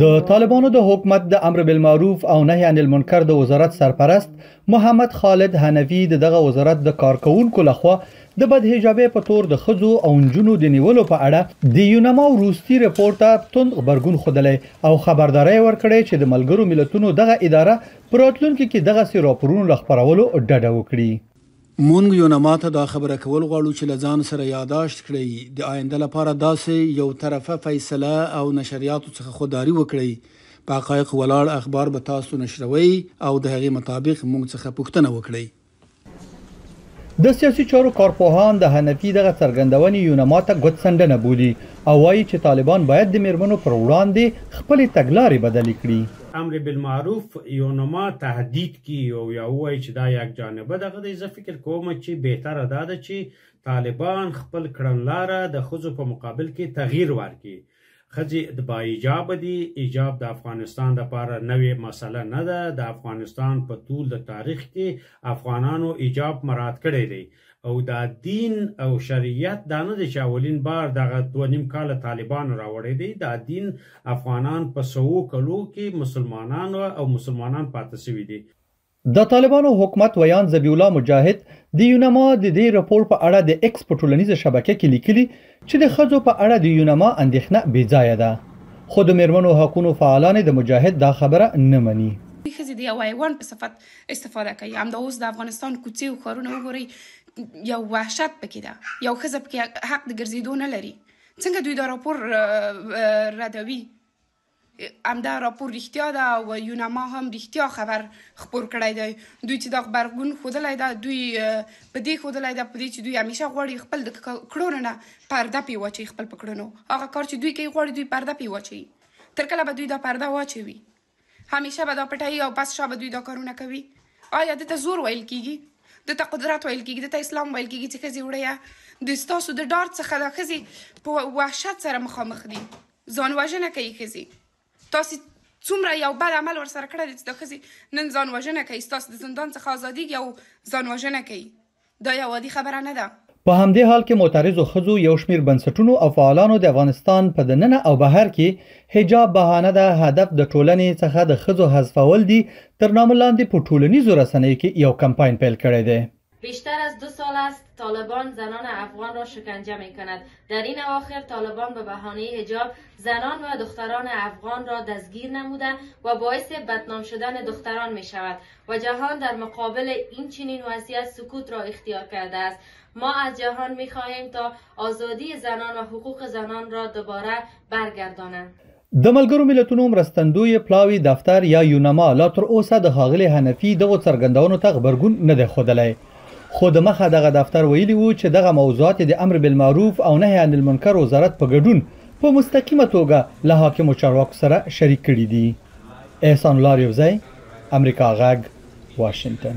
د طالبانو د حکومت د امر بالمعروف او نهي عن المنکر د وزارت سرپرست محمد خالد حنفي د دغه وزارت د کارکونکو لخوا د بدهجابۍ په تور د خزو او نجونو د نیولو په اړه د یونما وروستي رپورټ ته تند غبرګون خودلی او خبرداري ورکړې چې د ملګرو ملتونو دغه اداره پراتلونکو کې دغه سي راپورونو لخبرولو ډډه وکړي مونږ یونما ته دا خبره کول غواړو چې له ځان سره یاداشت کړئ، د آینده لپاره داسې یو طرفه فیصله او نشریاتو څخه خودداري وکړئ، په حقایقو ولاړ اخبار به تاسو نشروئ او د هغې مطابق مونږ څخه پوښتنه وکړئ. د سیاسي چارو کارپوهاند حنفي دغه څرګندونې یونما ته ګوتڅنډنه بولي او وايي چې طالبان باید د مېرمنو پر وړاندې خپلې تګلارې بدلې کړي. امر بالمعروف یو نما تهدید کی او یا ووایي چې دا یک جانبه دغه دی، زه فکر کوم چې بهتره دا ده چې طالبان خپل کړنلاره د ښځو په مقابل کې تغییر ورکړي. ښځې باحجابه دي، حجاب د افغانستان لپاره نوې مسله نه ده، د افغانستان په طول د تاریخ کې افغانانو حجاب مراعات کړی دی. او دا دین او شریعت دا نه دی چې اولین بار دغه دوه نیم کاله طالبانو راوړی دی دا دین افغانان په سوو کلو کې مسلمانان او مسلمانان پاتې شوي دي د طالبانو حکومت ویاند ذبی الله مجاهد د یونما د دې راپور په اړه د ایکس په ټولنیزه شبکه کې لیکلي چې د خځو په اړه د یونما اندېښنه بې ځایه ده خو د میرمنو حقوقو فعالان د مجاهد دا خبره نه مني ښځې د یو ایوان په صفت استفاده کوي همدا اوس د افغانستان کوڅې او ښارونه وګورئ یو وحشت پکې ده یو ښځه پکې حق د ګرځېدو نه لري څنګه دوی دا راپور ردوي همدا راپور رښتیا ده او یونما هم رښتیا خبر خپور کړی دی دوی چې دا غبرګون ښودلی ده دوی په دې ښودلی ده په دې چې دوی همیشه غواړي خپل د کړنو نه پرده پې واچوي خپل په کړنو هغه کار چې دوی کوي غواړي دوی پرده پې واچوي تر کله به دوی دا پرده واچوي همیشه به دا پټوي او پس شا به دوی دا کارونه کوي آیا دته زور ویل کیږي دته قدرت ویل کیږي دته اسلام ویل کیږي چې ښځې وړیا د ستاسو د ډار څخه دا ښځې په وحشت سره مخامخ دي ځان وژنه کوي ښځې تاسو څومره یو بد عمل ورسره کړی دی چې دا ښځې نن ځان وژنه کوي ستاسو د زندان څخه ازادیږي او ځان وژنه کوي دا یو عادي خبره نه ده. په همدې حال کې معترضو ښځو یو شمیر بنسټونو او فعالانو د افغانستان په دننه او بهر کې حجاب بهانه ده هدف د ټولنې څخه د ښځو حذفول دي تر نامه لاندې په ټولنیزو رسنیو کې یو کمپاین پیل کړی دی. بیشتر از دو سال است طالبان زنان افغان را شکنجه می کند. در این اواخر طالبان به بهانه حجاب زنان و دختران افغان را دستگیر نموده و باعث بدنام شدن دختران می شود. و جهان در مقابل این چنین وضعیت سکوت را اختیار کرده است ما از جهان می خواهیم تا آزادی زنان و حقوق زنان را دوباره برگردانند د ملګرو ملتونو مرستندوی پلاوی دفتر یا یونما لا تر اوسه د ښاغلي حنفي دغو څرګندونو ته غبرګون نه دی ښودلی خو د مخه دغه دفتر ویلي وو چې دغه موضوعات د امر بالمعروف او نهې عن المنکر وزارت په ګډون په مستقیمه توګه له حاکمو چارواکو سره شریک کړي دي احسان الله ریوزی امریکا غږ واشنګټن.